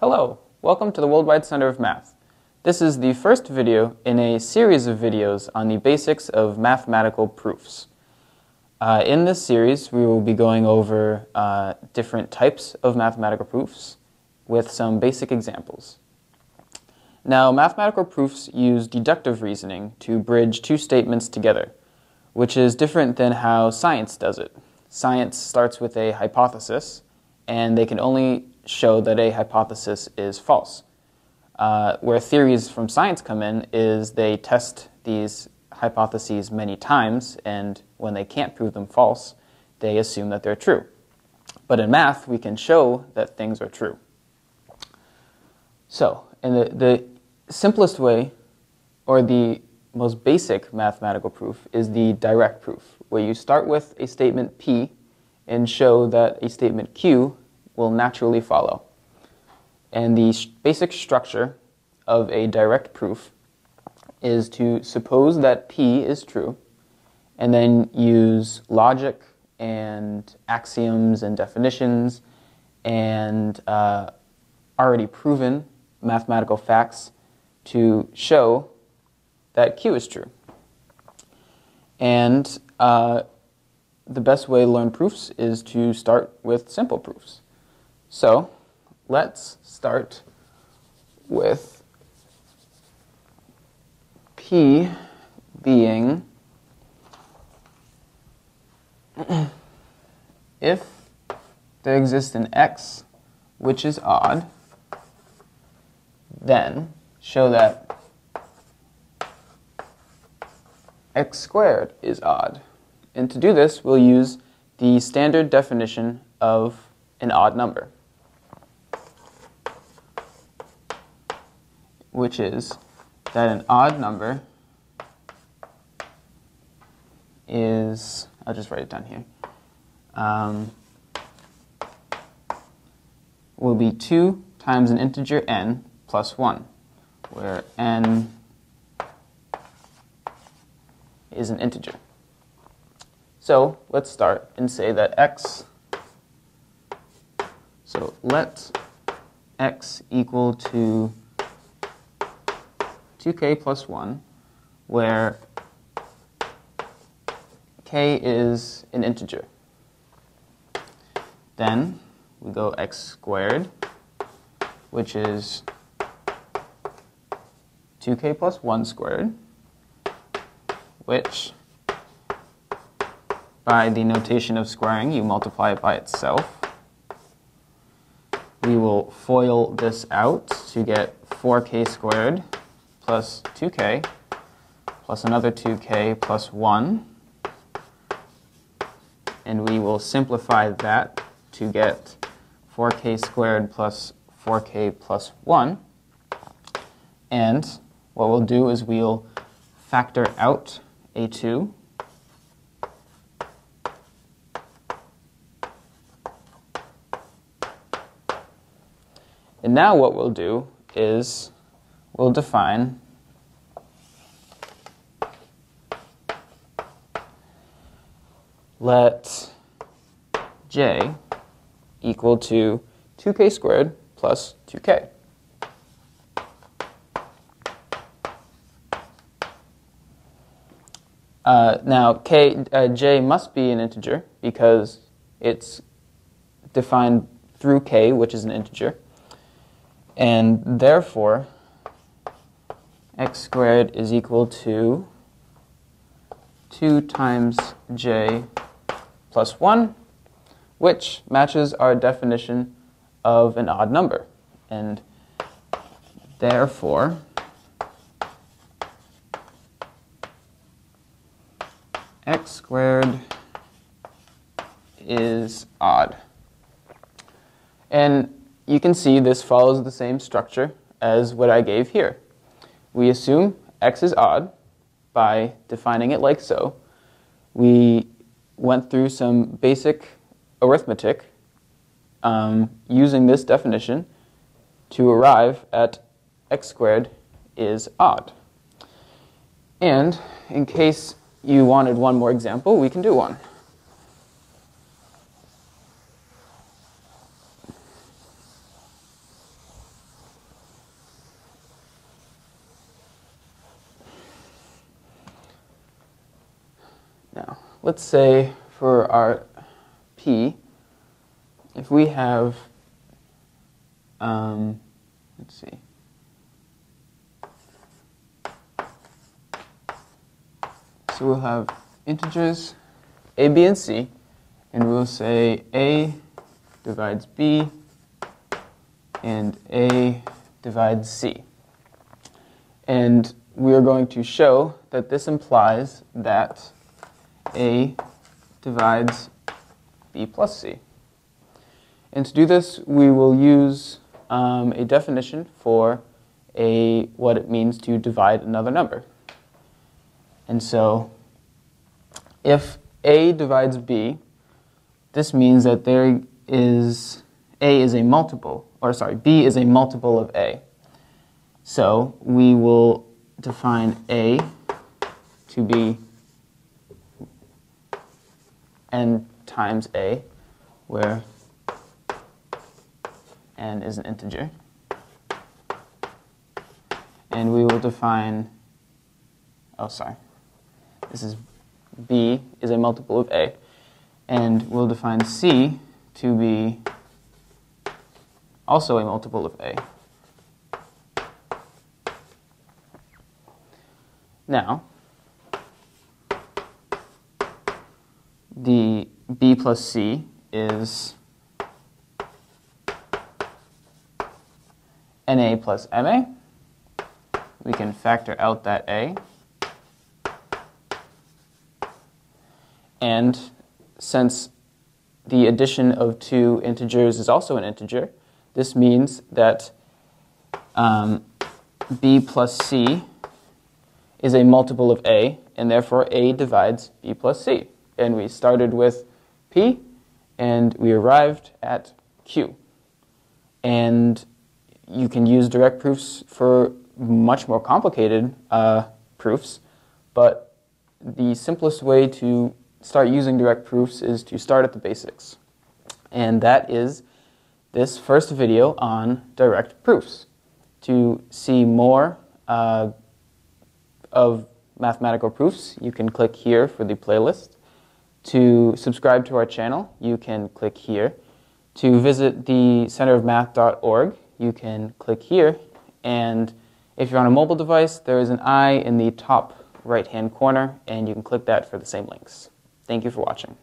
Hello, welcome to the Worldwide Center of Math. This is the first video in a series of videos on the basics of mathematical proofs. Uh, in this series, we will be going over uh, different types of mathematical proofs with some basic examples. Now, mathematical proofs use deductive reasoning to bridge two statements together, which is different than how science does it. Science starts with a hypothesis, and they can only show that a hypothesis is false. Uh, where theories from science come in is they test these hypotheses many times, and when they can't prove them false, they assume that they're true. But in math, we can show that things are true. So, in the, the simplest way, or the most basic mathematical proof, is the direct proof, where you start with a statement P and show that a statement Q will naturally follow. And the basic structure of a direct proof is to suppose that P is true, and then use logic and axioms and definitions and uh, already proven mathematical facts to show that Q is true. And uh, the best way to learn proofs is to start with simple proofs. So let's start with P being if there exists an x which is odd, then show that x squared is odd. And to do this, we'll use the standard definition of an odd number, which is that an odd number is, I'll just write it down here, um, will be 2 times an integer n plus 1, where n is an integer. So let's start and say that x, so let x equal to 2k plus 1, where k is an integer. Then we go x squared, which is 2k plus 1 squared, which by the notation of squaring, you multiply it by itself. We will FOIL this out to get 4k squared plus 2k plus another 2k plus 1. And we will simplify that to get 4k squared plus 4k plus 1. And what we'll do is we'll factor out a 2. And now what we'll do is we'll define let j equal to 2k squared plus 2k. Uh, now, k, uh, j must be an integer because it's defined through k, which is an integer. And therefore, x squared is equal to 2 times j plus 1, which matches our definition of an odd number. And therefore, x squared is odd. And you can see this follows the same structure as what I gave here. We assume x is odd by defining it like so. We went through some basic arithmetic um, using this definition to arrive at x squared is odd. And in case you wanted one more example, we can do one. Let's say for our p, if we have, um, let's see, so we'll have integers a, b, and c, and we'll say a divides b and a divides c. And we are going to show that this implies that a divides b plus c. And to do this, we will use um, a definition for a, what it means to divide another number. And so if a divides b, this means that there is a is a multiple, or sorry, b is a multiple of a. So we will define a to be n times a, where n is an integer. And we will define, oh sorry, this is b is a multiple of a. And we'll define c to be also a multiple of a. Now, the b plus c is na plus ma. We can factor out that a. And since the addition of two integers is also an integer, this means that um, b plus c is a multiple of a, and therefore a divides b plus c. And we started with p, and we arrived at q. And you can use direct proofs for much more complicated uh, proofs, but the simplest way to start using direct proofs is to start at the basics. And that is this first video on direct proofs. To see more uh, of mathematical proofs, you can click here for the playlist. To subscribe to our channel, you can click here. To visit the centerofmath.org, you can click here. And if you're on a mobile device, there is an eye in the top right-hand corner, and you can click that for the same links. Thank you for watching.